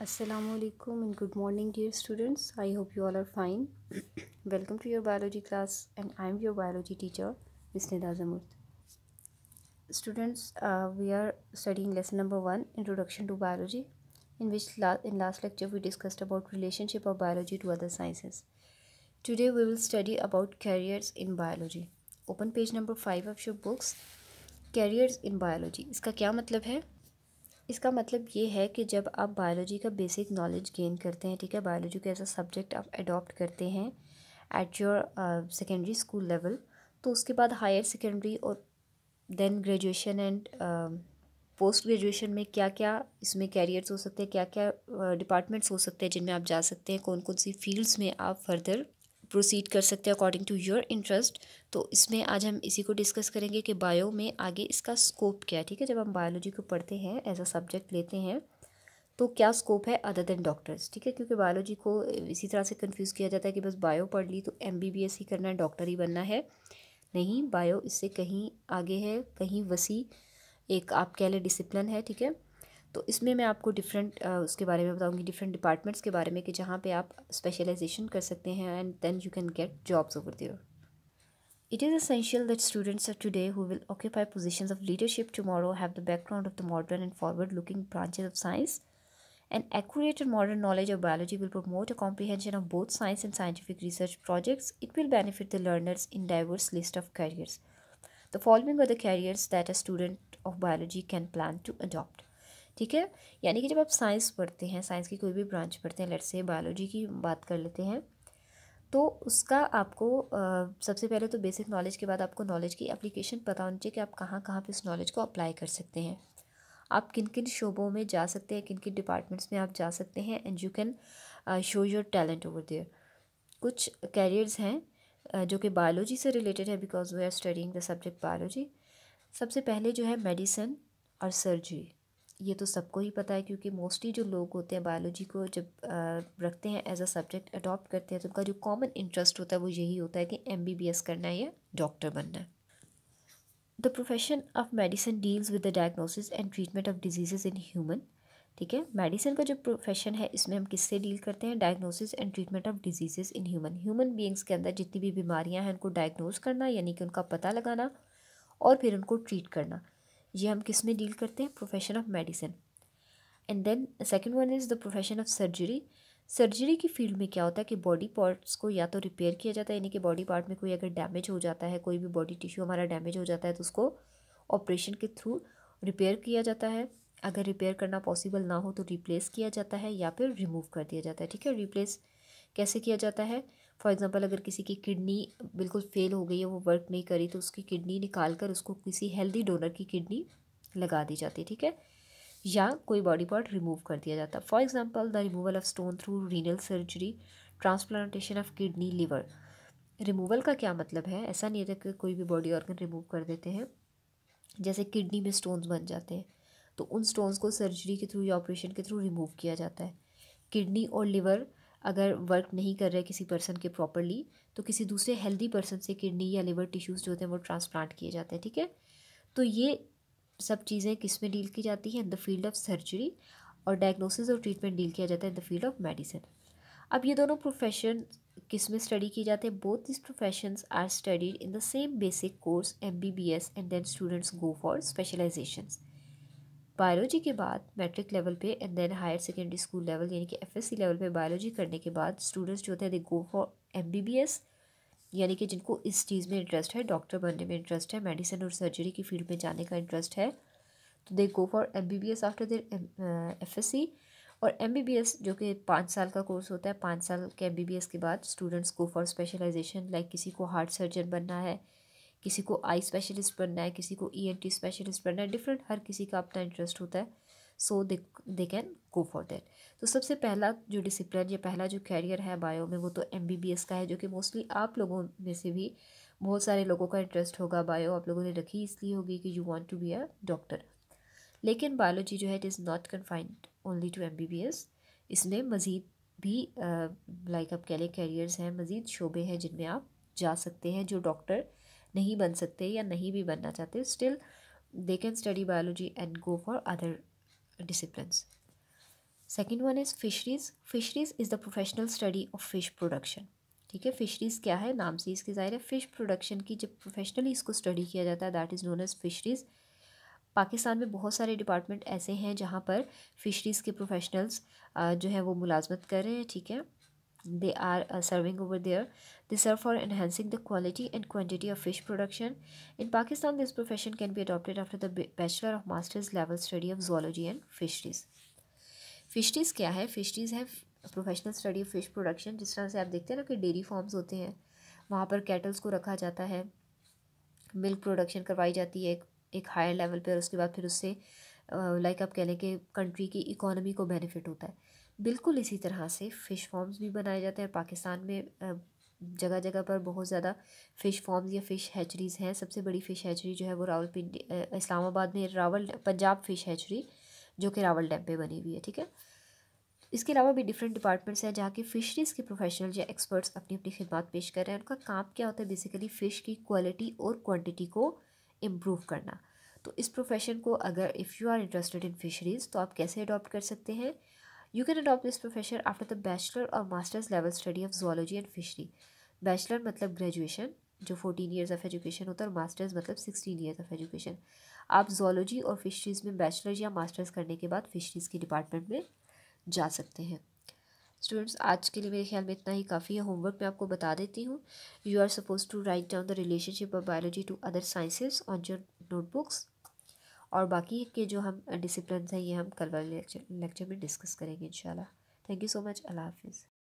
असलकम and good morning dear students I hope you all are fine welcome to your biology class and I am your biology teacher miss नाजमुर्द students we are studying lesson number one introduction to biology in which in last lecture we discussed about relationship of biology to other sciences today we will study about careers in biology open page number five of your books careers in biology इसका क्या मतलब है? इसका मतलब ये है कि जब आप बायोलॉजी का बेसिक नॉलेज गेन करते हैं ठीक है? बायोलॉजी को एज सब्जेक्ट आप अडॉप्ट करते हैं at your secondary school level तो उसके बाद हायर सेकेंडरी और then graduation and post graduation में क्या क्या इसमें कैरियर्स हो सकते हैं क्या क्या डिपार्टमेंट्स uh, हो सकते हैं जिनमें आप जा सकते हैं कौन कौन सी फील्ड्स में आप फर्दर प्रोसीड कर सकते हैं अकॉर्डिंग टू योर इंटरेस्ट तो इसमें आज हम इसी को डिस्कस करेंगे कि बायो में आगे इसका स्कोप क्या है, ठीक है? जब हम बायोलॉजी को पढ़ते हैं एज अ सब्जेक्ट लेते हैं तो क्या स्कोप है अदर देन डॉक्टर्स ठीक है? क्योंकि बायोलॉजी को इसी तरह से कंफ्यूज किया जाता है कि बस बायो पढ़ ली तो एमबीबीएस ही करना है डॉक्टर ही बनना है। नहीं बायो इससे कहीं आगे है, कहीं वसी एक आप कह लें डिसिप्लिन है, ठीक है? तो इसमें मैं आपको डिफरेंट उसके बारे में बताऊँगी डिफरेंट डिपार्टमेंट्स के बारे में कि जहाँ पे आप स्पेशलाइजेशन कर सकते हैं and then you can get jobs over there It is essential that students of today who will occupy positions of leadership tomorrow have the background of the modern and forward looking branches of science. An accurate and modern knowledge of biology will promote a comprehension of both science and scientific research projects. It will benefit the learners in diverse list of careers. The following are the careers that a student of biology can plan to adopt. ठीक है? यानी कि जब आप science पढ़ते हैं science की कोई भी ब्रांच पढ़ते हैं लेट से बायोलॉजी की बात कर लेते हैं तो उसका आपको आ, सबसे पहले तो बेसिक नॉलेज के बाद आपको नॉलेज की एप्लीकेशन पता होनी चाहिए कि आप कहाँ कहाँ पे इस नॉलेज को अप्लाई कर सकते हैं। आप किन किन शोबों में जा सकते हैं किन किन डिपार्टमेंट्स में आप जा सकते हैं and you can show your talent over there कुछ कैरियर्स हैं जो कि बायोलॉजी से रिलेटेड है because we are studying the subject biology सबसे पहले जो है मेडिसन और सर्जरी ये तो सबको ही पता है क्योंकि मोस्टली जो लोग होते हैं बायोलॉजी को जब रखते हैं एज अ सब्जेक्ट अडॉप्ट करते हैं तो उनका जो कॉमन इंटरेस्ट होता है वो यही होता है कि एम बी बी एस करना है या डॉक्टर बनना है। The profession of medicine deals with the diagnosis and treatment of diseases in human ठीक है? मेडिसिन का जो प्रोफेशन है, इसमें हम किससे डील करते हैं? Diagnosis and treatment of diseases in human human beings के अंदर जितनी भी बीमारियाँ हैं, उनको डायग्नोज करना, यानी कि उनका पता लगाना और फिर उनको ट्रीट करना। ये हम किसमें डील करते हैं? Profession of medicine and then second one is the profession of surgery surgery की फ़ील्ड में क्या होता है कि बॉडी पार्ट्स को या तो रिपेयर किया जाता है, यानी कि बॉडी पार्ट में कोई अगर डैमेज हो जाता है, कोई भी बॉडी टिश्यू हमारा डैमेज हो जाता है तो उसको ऑपरेशन के थ्रू रिपेयर किया जाता है। अगर रिपेयर करना पॉसिबल ना हो तो रिप्लेस किया जाता है या फिर रिमूव कर दिया जाता है। ठीक है? रिप्लेस कैसे किया जाता है? फॉर एग्ज़ाम्पल अगर किसी की किडनी बिल्कुल फेल हो गई है, वो वर्क नहीं करी तो उसकी किडनी निकाल कर उसको किसी हेल्दी डोनर की किडनी लगा दी जाती है, ठीक है? या कोई बॉडी पार्ट रिमूव कर दिया जाता है। For example the removal of stone through renal surgery transplantation of kidney liver removal का क्या मतलब है? ऐसा नहीं है कि कोई भी बॉडी ऑर्गन रिमूव कर देते हैं। जैसे किडनी में स्टोन्स बन जाते हैं तो उन स्टोन्स को सर्जरी के थ्रू या ऑपरेशन के थ्रू रिमूव किया जाता है। किडनी और लिवर अगर वर्क नहीं कर रहे किसी पर्सन के प्रॉपरली तो किसी दूसरे हेल्दी पर्सन से किडनी या लिवर टिश्यूज़ जो होते हैं, वो ट्रांसप्लांट किए जाते हैं, ठीक है? तो ये सब चीज़ें किसमें डील की जाती हैं? In the field of surgery और डायग्नोसिस और ट्रीटमेंट डील किया जाता है in the field of medicine अब ये दोनों प्रोफेशन किसमें स्टडी किए जाते हैं? Both this professions are studied in the same basic course M B B S and then students go for specializations biology के बाद मैट्रिक लेवल पे and then higher secondary school level यानी कि FSc level पे biology करने के बाद students जो होते हैं दे गो फॉर एमबीबीएस यानी कि जिनको इस चीज़ में इंटरेस्ट है डॉक्टर बनने में इंटरेस्ट है मेडिसिन और सर्जरी की फ़ील्ड में जाने का इंटरेस्ट है तो they go for M B S after there F S C और एम बी बी एस जो कि पाँच साल का कोर्स होता है, पाँच साल के एम बी बी एस के बाद students go for specialization like किसी को हार्ट सर्जन बनना है किसी को आई स्पेशलिस्ट बनना है, किसी को ई एन टी स्पेशलिस्ट बनना है डिफरेंट हर किसी का अपना इंटरेस्ट होता है। So they they can go for that तो सबसे पहला जो डिसिप्लिन या पहला जो कैरियर है बायो में, वो तो एम बी बी एस का है, जो कि मोस्टली आप लोगों में से भी बहुत सारे लोगों का इंटरेस्ट होगा बायो आप लोगों ने रखी इसलिए होगी कि you want to be a doctor लेकिन बायोलॉजी जो है it is not confined only to M B B S इसमें मज़ीद भी लाइक आप कह लें कैरियर्स हैं, मज़ीद शोबे हैं जिनमें आप जा सकते हैं जो डॉक्टर नहीं बन सकते या नहीं भी बनना चाहते still they can study biology and go for other discipline second one is fisheries fisheries is the professional study of fish production ठीक है फिशरीज़ क्या है? नाम से इसके ज़ाहिर है फ़िश प्रोडक्शन की जब प्रोफेशनली इसको स्टडी किया जाता है that is known as fisheries Pakistan में बहुत सारे डिपार्टमेंट ऐसे हैं जहाँ पर फिशरीज़ के प्रोफेशनल्स जो है वो मुलाजमत कर रहे हैं, ठीक है? They are serving over there they serve for enhancing the quality and quantity of fish production in Pakistan this profession can be adopted after the bachelor of masters level study of zoology and fisheries fisheries क्या है fisheries है professional study of fish production जिस तरह से आप देखते हैं ना कि डेयरी फार्म्स होते हैं वहाँ पर कैटल्स को रखा जाता है मिल्क प्रोडक्शन करवाई जाती है एक एक हायर लेवल पर उसके बाद फिर उससे लाइक आप कह लें कि कंट्री की इकोनॉमी को बेनिफिट होता है। बिल्कुल इसी तरह से फ़िश फार्म्स भी बनाए जाते हैं पाकिस्तान में जगह जगह पर बहुत ज़्यादा फ़िश फॉर्म्स या फ़िश हैचरीज़ हैं। सबसे बड़ी फ़िश हैचरी जो है वो रावलपिंडी इस्लामाबाद में रावल, पंजाब फ़िश हैचरी जो कि रावल डैम पे बनी हुई है, ठीक है? इसके अलावा भी डिफरेंट डिपार्टमेंट्स हैं जहाँ के फ़िशरीज़ के प्रोफेशनल या एक्सपर्ट्स अपनी अपनी खिदमत पेश कर रहे हैं। उनका काम क्या होता है बेसिकली फ़िश की क्वालिटी और क्वान्टिटी को इम्प्रूव करना। तो इस प्रोफेशन को अगर if you are interested in fisheries तो आप कैसे अडॉप्ट कर सकते हैं? You can adopt this profession after the bachelor और masters level study of zoology and fishery bachelor मतलब ग्रेजुएशन जो फोर्टीन ईयर्स ऑफ़ एजुकेशन होता है, और मास्टर्स मतलब सिक्सटीन ईयर्स ऑफ़ एजुकेशन आप जोलॉजी और फिशरीज़ में बैचलर या मास्टर्स करने के बाद फिशरीज़ के डिपार्टमेंट में जा सकते हैं। स्टूडेंट्स आज के लिए मेरे ख्याल में इतना ही। काफ़ी है होमवर्क मैं आपको बता देती हूँ। You are suppose to write down the relationship of biology to other sciences on your notebooks और बाकी के जो हम डिसिप्लिन हैं, ये हम कल वाले लेक्चर लेक्चर में डिस्कस करेंगे, इंशाल्लाह। थैंक यू सो मच अल्लाह हाफिज़।